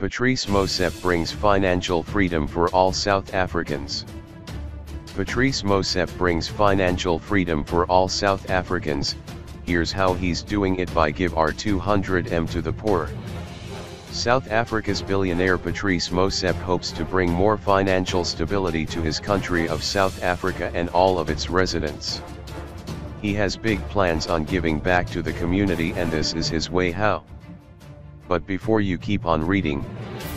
Patrice Motsepe brings financial freedom for all South Africans. Patrice Motsepe brings financial freedom for all South Africans, here's how he's doing it by give our 200m to the poor. South Africa's billionaire Patrice Motsepe hopes to bring more financial stability to his country of South Africa and all of its residents. He has big plans on giving back to the community and this is his way how. But before you keep on reading,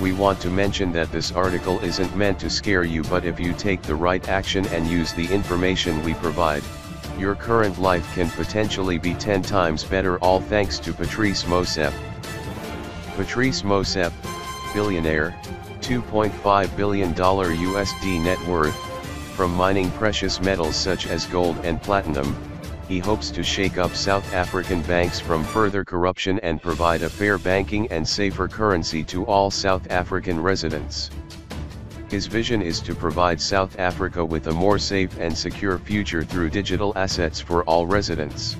we want to mention that this article isn't meant to scare you but if you take the right action and use the information we provide, your current life can potentially be 10 times better all thanks to Patrice Motsepe. Patrice Motsepe, billionaire, $2.5 billion USD net worth, from mining precious metals such as gold and platinum, he hopes to shake up South African banks from further corruption and provide a fair banking and safer currency to all South African residents. His vision is to provide South Africa with a more safe and secure future through digital assets for all residents.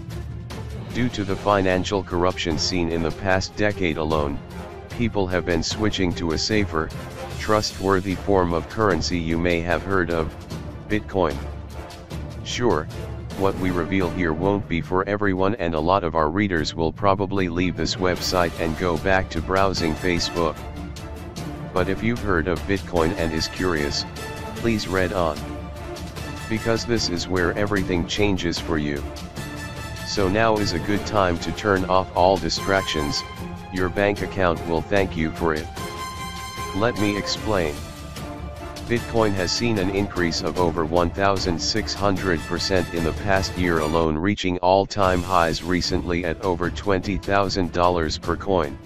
Due to the financial corruption seen in the past decade alone, people have been switching to a safer, trustworthy form of currency you may have heard of, Bitcoin. Sure, what we reveal here won't be for everyone and a lot of our readers will probably leave this website and go back to browsing Facebook. But if you've heard of Bitcoin and is curious, please read on. Because this is where everything changes for you. So now is a good time to turn off all distractions, your bank account will thank you for it. Let me explain. Bitcoin has seen an increase of over 1,600% in the past year alone reaching all-time highs recently at over $20,000 per coin.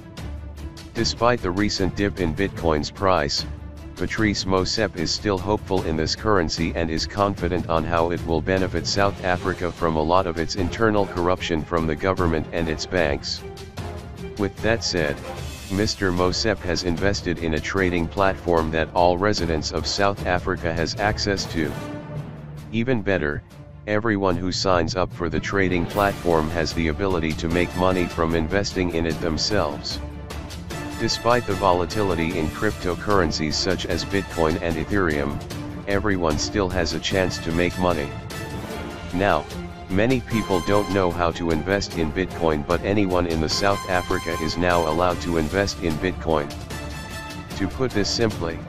Despite the recent dip in Bitcoin's price, Patrice Motsepe is still hopeful in this currency and is confident on how it will benefit South Africa from a lot of its internal corruption from the government and its banks. With that said, Mr. Motsepe has invested in a trading platform that all residents of South Africa has access to. Even better, everyone who signs up for the trading platform has the ability to make money from investing in it themselves. Despite the volatility in cryptocurrencies such as Bitcoin and Ethereum, everyone still has a chance to make money. Now, Many people don't know how to invest in Bitcoin but anyone in the South Africa is now allowed to invest in Bitcoin. To put this simply,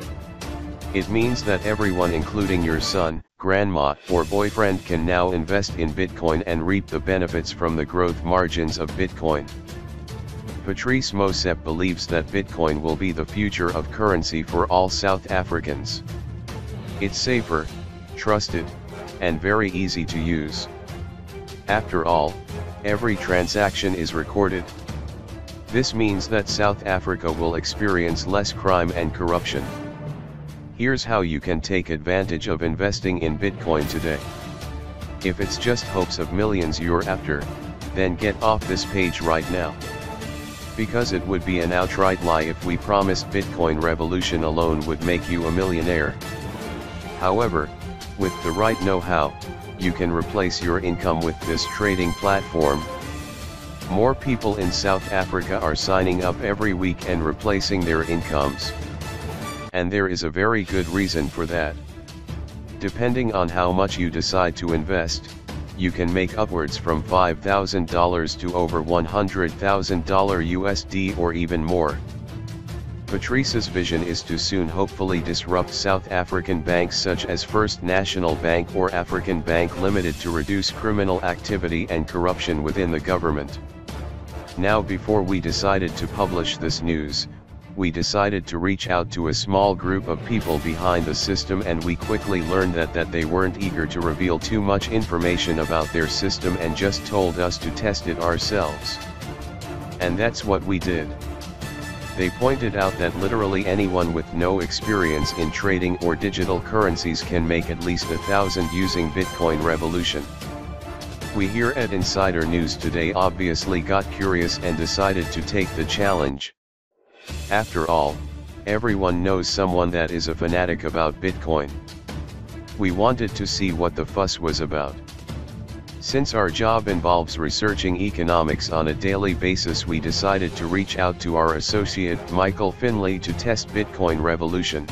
it means that everyone including your son, grandma or boyfriend can now invest in Bitcoin and reap the benefits from the growth margins of Bitcoin. Patrice Motsepe believes that Bitcoin will be the future of currency for all South Africans. It's safer, trusted, and very easy to use. After all, every transaction is recorded. This means that South Africa will experience less crime and corruption. Here's how you can take advantage of investing in Bitcoin today. If it's just hopes of millions you're after, then get off this page right now. Because it would be an outright lie if we promised Bitcoin revolution alone would make you a millionaire. However, with the right know-how, you can replace your income with this trading platform. More people in South Africa are signing up every week and replacing their incomes. And there is a very good reason for that. Depending on how much you decide to invest, you can make upwards from $5,000 to over $100,000 USD or even more. Patrice's vision is to soon hopefully disrupt South African banks such as First National Bank or African Bank Limited to reduce criminal activity and corruption within the government. Now before we decided to publish this news, we decided to reach out to a small group of people behind the system and we quickly learned that that they weren't eager to reveal too much information about their system and just told us to test it ourselves. And that's what we did. They pointed out that literally anyone with no experience in trading or digital currencies can make at least a thousand using Bitcoin Revolution. We here at Insider News today obviously got curious and decided to take the challenge. After all, everyone knows someone that is a fanatic about Bitcoin. We wanted to see what the fuss was about. Since our job involves researching economics on a daily basis we decided to reach out to our associate Michael Finley to test Bitcoin Revolution.